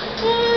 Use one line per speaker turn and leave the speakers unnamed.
Mm.